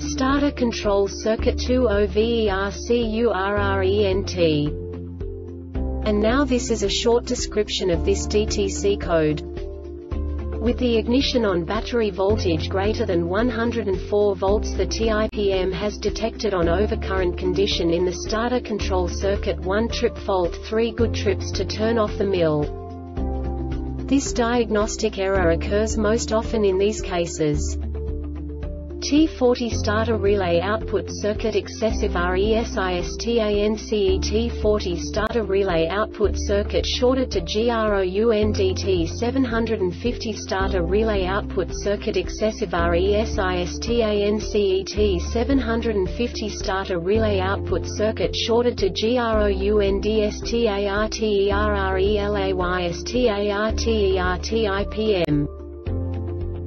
Starter Control Circuit 20VERCURRENT. And now this is a short description of this DTC code. With the ignition on battery voltage greater than 104 volts the TIPM has detected on overcurrent condition in the starter control circuit 1 trip fault 3 good trips to turn off the MIL. This diagnostic error occurs most often in these cases. T40 starter relay output circuit excessive RESISTANCE T40 starter relay output circuit shorted to GROUNDT 750 starter relay output circuit excessive RESISTANCE T750 starter relay output circuit shorted to GROUNDSTARTERRELAYSTARTERTIPM